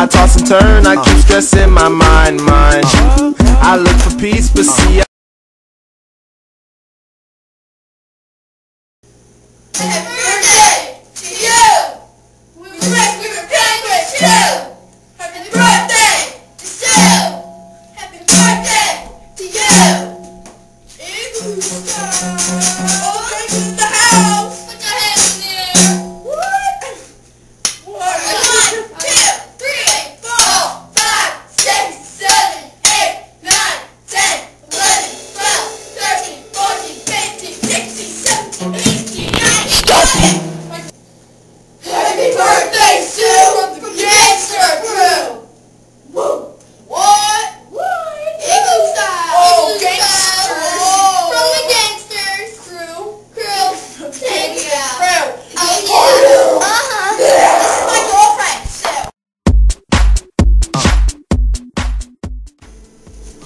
I toss and turn, I keep stressing my mind, mind. I look for peace, but see. I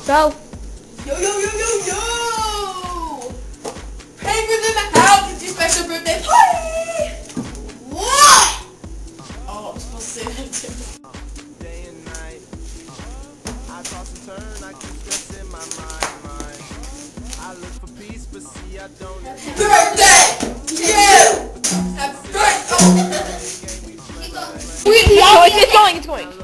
Go. Yo, yo, yo, yo, yo! Penguins in the house! It's your special birthday party! What? Oh, I'm supposed to say that too. Day and night. I toss and turn, I keep stressing my mind, mind. I look for peace, but see, I don't. Birthday to you! Happy birthday! It's going, it's going, it's going.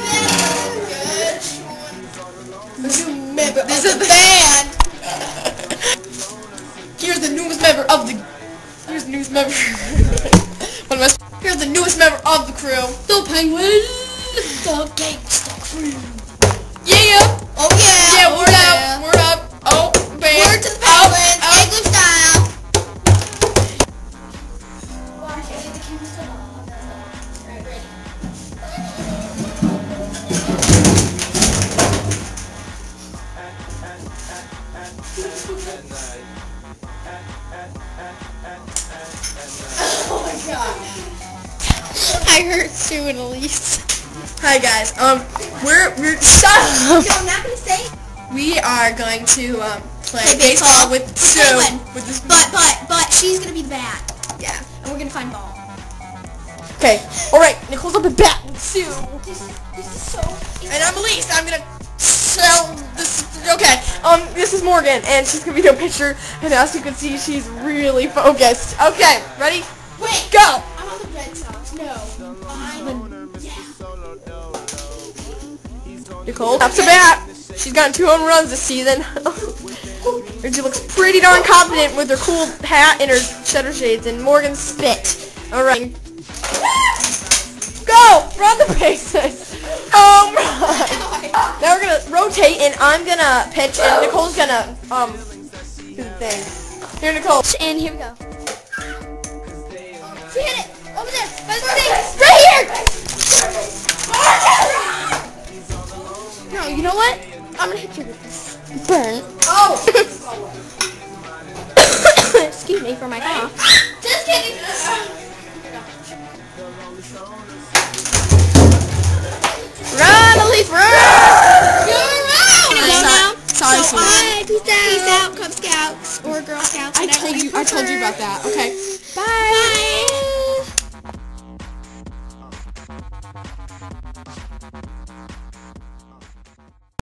this is the band. Here's the newest member of the. Here's the newest member. One of us. Here's the newest member of the crew. The penguin. The gangsta crew. Yeah. Oh yeah. Yeah, word up. Word up. Oh, band. Word to the penguin. Oh, English style. Oh my god. I hurt Sue and Elise. Hi guys. Um, we're we're. No, I'm not gonna say. We are going to um play Play baseball baseball with Sue. With this. But but but she's gonna be the bat, yeah. and we're gonna find ball. Okay. All right. Nicole's up at bat with Sue. This this is so. And I'm Elise. I'm gonna this. Okay. Um, this is Morgan, and she's gonna be no pitcher. And as you can see, she's really focused. Okay. Ready? Wait, Go. I'm on the Red Sox. No, I'm Nicole taps a bat. She's gotten two home runs this season. and she looks pretty darn confident with her cool hat and her shutter shades and Morgan spit. Alright. Go! Run the bases! Home! Now we're gonna rotate and I'm gonna pitch and Nicole's gonna um do the thing. Here Nicole. And here we go. She hit it over there. By the thing. Right here! No, you know what? I'm gonna hit you with this. Burn. Oh! Excuse me for my cough. Just kidding. I told you. About that. Okay.